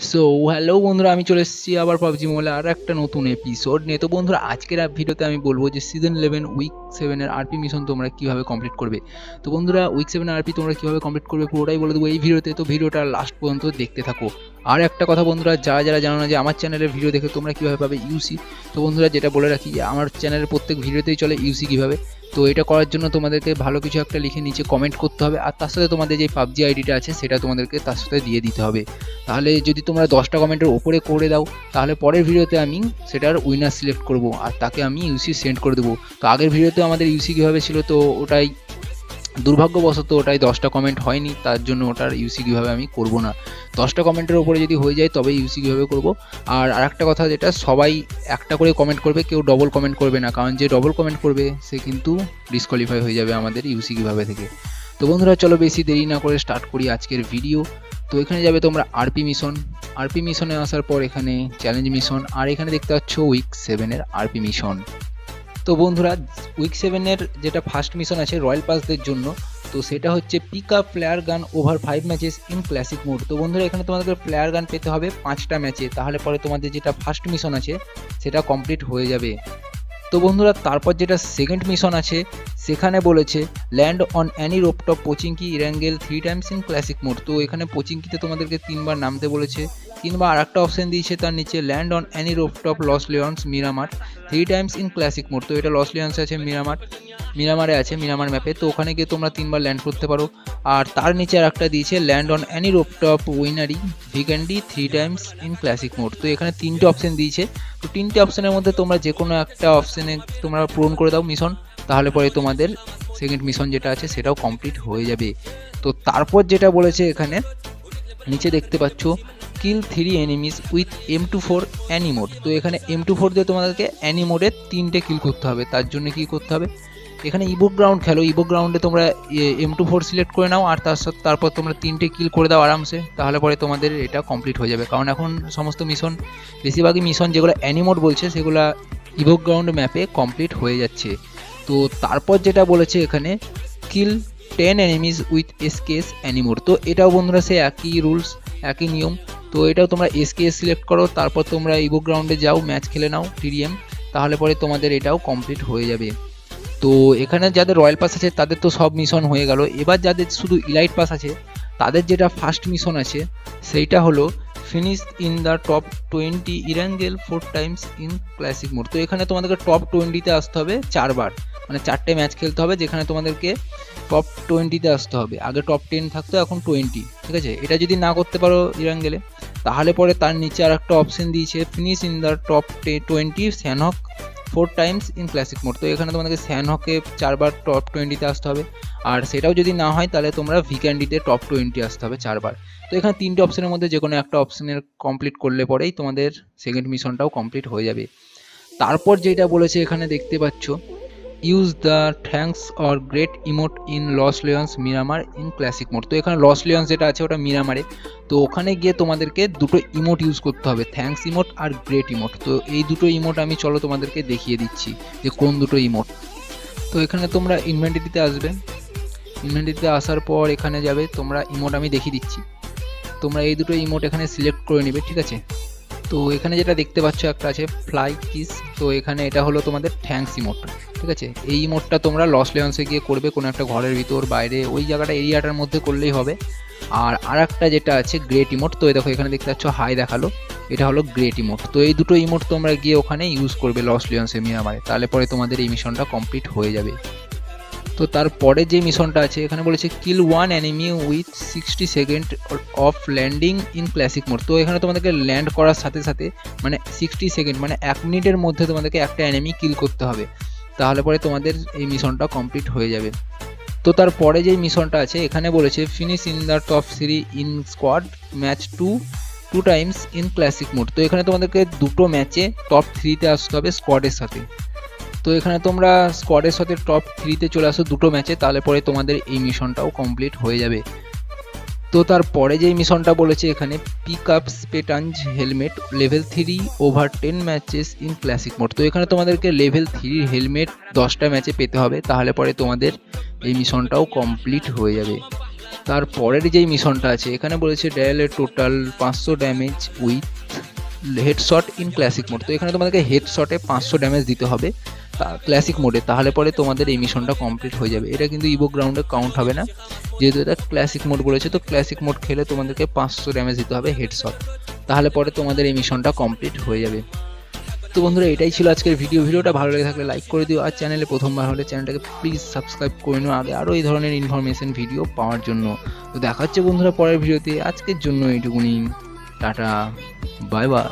So hello বন্ধুরা, আমি চলে এসেছি আবার পাবজি মোবাইলে আর একটা নতুন এপিসোড নিয়ে। তো বন্ধুরা, আজকের ভিডিওতে আমি বলব যে সিজন ইলেভেন উইক সেভেনের আরপি মিশন তোমরা কীভাবে কমপ্লিট করবে? তো বন্ধুরা উইক সেভেনের আরপি তোমরা কীভাবে কমপ্লিট করবে পুরোটাই বলে দেবো এই ভিডিওতে তো। ভিডিওটা লাস্ট পর্যন্ত দেখতে থাকো। আর একটা কথা বন্ধুরা, যারা যারা জানো না যে, আমার চ্যানেলের ভিডিও দেখে তোমরা কীভাবে পাবে ইউসি তো বন্ধুরা, যেটা বলে রাখি যে, আমার চ্যানেলের প্রত্যেক ভিডিওতেই চলে ইউসি কীভাবে। তো এটা করার জন্য তোমাদেরকে ভালো কিছু একটা লিখে নিচে কমেন্ট করতে হবে, আর তার সাথে তোমাদের যে পাবজি আইডিটা আছে সেটা তোমাদেরকে তার সাথে দিয়ে দিতে হবে। তাহলে যদি তোমরা দশটা কমেন্টের ওপরে করে দাও, তাহলে পরের ভিডিওতে আমি সেটার উইনার সিলেক্ট করব, আর তাকে আমি ইউসি সেন্ড করে দেবো। তো আগের ভিডিওতে আমাদের ইউসি কীভাবে ছিল, তো ওটাই দুর্ভাগ্যবশত ওটাই দশটা কমেন্ট হয়নি, তার জন্য ওটার ইউসি কীভাবে আমি করব না। দশটা কমেন্টের ওপরে যদি হয়ে যায় তবে ইউসি কীভাবে করব? আর আরেকটা কথা যেটা, সবাই একটা করে কমেন্ট করবে, কেউ ডবল কমেন্ট করবে না, কারণ যে ডবল কমেন্ট করবে, সে কিন্তু ডিসকোয়ালিফাই হয়ে যাবে আমাদের ইউসি কীভাবে থেকে। তো বন্ধুরা, চলো বেশি দেরি না করে স্টার্ট করি আজকের ভিডিও তো এখানে যাবে তোমরা আরপি মিশন আরপি মিশনে আসার পর এখানে চ্যালেঞ্জ মিশন আর এখানে দেখতে পাচ্ছ উইক সেভেনের আরপি মিশন তো বন্ধুরা উইক সেভেনের যেটা ফার্স্ট মিশন আছে রয়্যাল পাসদের জন্য, তো সেটা হচ্ছে pick up player gun over five matches in classic mode তো বন্ধুরা, এখানে তোমাদের প্লেয়ার গান পেতে হবে পাঁচটা ম্যাচে তাহলে পরে তোমাদের যেটা ফার্স্ট মিশন আছে, সেটা কমপ্লিট হয়ে যাবে। তো বন্ধুরা, তারপর যেটা সেকেন্ড মিশন আছে সেখানে বলেছে land on any rooftop Pochinki Erangel three times in classic mode তো এখানে পোচিংকিতে তোমাদেরকে তিনবার নামতে বলেছে, কিংবা আর একটা অপশন দিয়েছে তার নিচে land on any rooftop Los Leones Miramar three times in classic mode তো এটা লস লিয়ন্স আছে মিরামার মিরামারে আছে মিরামার ম্যাপে তো ওখানে গিয়ে তোমরা তিনবার ল্যান্ড করতে পারো। আর তার নিচে আর একটা দিয়েছে land on any rooftop winery Vikendi three times in classic mode তো এখানে তিনটে অপশান দিয়েছে। তো তিনটে অপশানের মধ্যে তোমরা যে কোনো একটা অপশানে তোমরা পূরণ করে দাও মিশন তাহলে পরে তোমাদের সেকেন্ড মিশন যেটা আছে সেটাও কমপ্লিট হয়ে যাবে। তো তারপর যেটা বলেছে এখানে, নিচে দেখতে পাচ্ছ kill three enemies with M two four any mode তো এখানে এম টু ফোর দিয়ে তোমাদেরকে অ্যানিমোডে তিনটে কিল করতে হবে, তার জন্য কি করতে হবে? এখানে ইবুক গ্রাউন্ড খেলো ইবুক গ্রাউন্ডে তোমরা এম টু ফোর সিলেক্ট করে নাও, আর তার সাথে, তারপর তোমরা তিনটে কিল করে দাও আরামসে, তাহলে পরে তোমাদের এটা কমপ্লিট হয়ে যাবে। কারণ এখন সমস্ত মিশন বেশিরভাগই মিশন যেগুলো অ্যানিমোড বলছে, সেগুলো ইবুক গ্রাউন্ড ম্যাপে কমপ্লিট হয়ে যাচ্ছে। তো তারপর যেটা বলেছে এখানে kill ten enemies with SKS অ্যানিমোড তো এটাও বন্ধুরা সে একই রুলস একই নিয়ম। তো এটাও তোমরা এসকেএস সিলেক্ট করো, তারপর তোমরা ইবুক গ্রাউন্ডে যাও ম্যাচ খেলে নাও টিডিএম তাহলে পরে তোমাদের এটাও কমপ্লিট হয়ে যাবে। তো এখানে যাদের রয়্যাল পাস আছে, তাদের তো সব মিশন হয়ে গেল। এবার যাদের শুধু ইলাইট পাস আছে, তাদের যেটা ফার্স্ট মিশন আছে, সেইটা হলো finish in the top twenty Erangel four times in classic mode তো এখানে তোমাদেরকে টপ টোয়েন্টিতে আসতে হবে চারবার। মানে চারটে ম্যাচ খেলতে হবে যেখানে তোমাদেরকে টপ টোয়েন্টিতে আসতে হবে। আগে টপ টেন থাকতো, এখন টোয়েন্টি ঠিক আছে? এটা যদি না করতে পারো ইরান গেলে, তাহলে পরে তার নিচে আর একটা অপশন দিয়েছে finish in the top twenty Sanhok four times in classic mode তো এখানে তোমাদেরকে স্যানহকে চারবার টপ টোয়েন্টিতে আসতে হবে। আর সেটাও যদি না হয়, তাহলে তোমরা ভিক্যান্ডিতে টপ টোয়েন্টি আসতে হবে চারবার। তো এখানে তিনটে অপশনের মধ্যে যে কোনো একটা অপশনের কমপ্লিট করলে পরেই তোমাদের সেকেন্ড মিশনটাও কমপ্লিট হয়ে যাবে। তারপর যেটা বলেছে এখানে দেখতে পাচ্ছ use the thanks or great emote in Los Leones Miramar in classic mode তো এখানে লস লিয়ন্স যেটা আছে ওটা মিরামারে তো ওখানে গিয়ে তোমাদেরকে দুটো ইমোট ইউজ করতে হবে থ্যাঙ্কস ইমোট আর গ্রেট ইমোট তো এই দুটো ইমোট আমি চলো তোমাদেরকে দেখিয়ে দিচ্ছি যে কোন দুটো ইমোট তো এখানে তোমরা ইনভেন্টরিতে আসবে। ইনভেন্টরিতে আসার পর এখানে যাবে, তোমরা ইমোট আমি দেখিয়ে দিচ্ছি। তোমরা এই দুটো ইমোট এখানে সিলেক্ট করে নেবে, ঠিক আছে? তো এখানে যেটা দেখতে পাচ্ছ একটা আছে ফ্লাই কিস তো এখানে এটা হলো তোমাদের থ্যাঙ্কস ইমোট ঠিক আছে? এই ইমোটটা তোমরা লস লেন্সে গিয়ে করবে, কোনো একটা ঘরের ভিতর, বাইরে, ওই জায়গাটা এরিয়াটার মধ্যে করলেই হবে। আর আর একটা যেটা আছে গ্রেট ইমোট তো দেখো এখানে দেখতে পাচ্ছ, হাই দেখাল। এটা হলো গ্রেট ইমোট তো এই দুটো ইমোট তোমরা গিয়ে ওখানে ইউজ করবে লস লিয়ন্সে মিয়ামারে। তাহলে পরে তোমাদের এই মিশনটা কমপ্লিট হয়ে যাবে। তো তারপরে যে মিশনটা আছে, এখানে বলেছে kill one enemy with sixty second of landing in classic mode তো এখানে তোমাদেরকে ল্যান্ড করার সাথে সাথে মানে সিক্সটি সেকেন্ড মানে এক মিনিটের মধ্যে তোমাদেরকে একটা অ্যানিমি কিল করতে হবে। তাহলে পরে তোমাদের এই মিশনটা কমপ্লিট হয়ে যাবে। তো তারপরে যে মিশনটা আছে, এখানে বলেছে finish in the top three in squad match two two times in classic mode তো এখানে তোমাদেরকে দুটো ম্যাচে টপ থ্রিতে আসতে হবে স্কোয়াডের সাথে। তো এখানে তোমরা স্কোয়াডের সাথে টপ থ্রিতে চলে আসো দুটো ম্যাচে তাহলে পরে তোমাদের এই মিশনটাও কমপ্লিট হয়ে যাবে। তো তারপরে যেই মিশনটা বলেছে এখানে pick up Spetsnaz helmet level three over ten matches in classic mode তো এখানে তোমাদেরকে লেভেল থ্রির হেলমেট দশটা ম্যাচে পেতে হবে, তাহলে পরে তোমাদের এই মিশনটাও কমপ্লিট হয়ে যাবে। তারপরের যেই মিশনটা আছে, এখানে বলেছে ডেলের টোটাল পাঁচশো damage with headshot in classic mode তো এখানে তোমাদেরকে হেডশটে পাঁচশো ড্যামেজ দিতে হবে। ক্লাসিক মোডে তাহলে পরে তোমাদের এই মিশনটা কমপ্লিট হয়ে যাবে। এটা কিন্তু ইভো গ্রাউন্ডে কাউন্ট হবে না। যেহেতু এটা ক্লাসিক মোড বলেছে, তো ক্লাসিক মোড খেলে তোমাদেরকে পাঁচশো ড্যামেজ দিতে হবে হেডশট তাহলে পরে তোমাদের এই মিশনটা কমপ্লিট হয়ে যাবে। তো বন্ধুরা, এটাই ছিল আজকের ভিডিও ভিডিওটা ভালো লেগে থাকলে লাইক করে দিও। আর চ্যানেলে প্রথমবার হলে চ্যানেলটাকে প্লিজ সাবস্ক্রাইব করে নিও। আগে আরও এই ধরনের ইনফরমেশন ভিডিও পাওয়ার জন্য। তো দেখা হচ্ছে বন্ধুরা পরের ভিডিওতে। আজকের জন্য এইটুকুনি। টাটা। Bye bye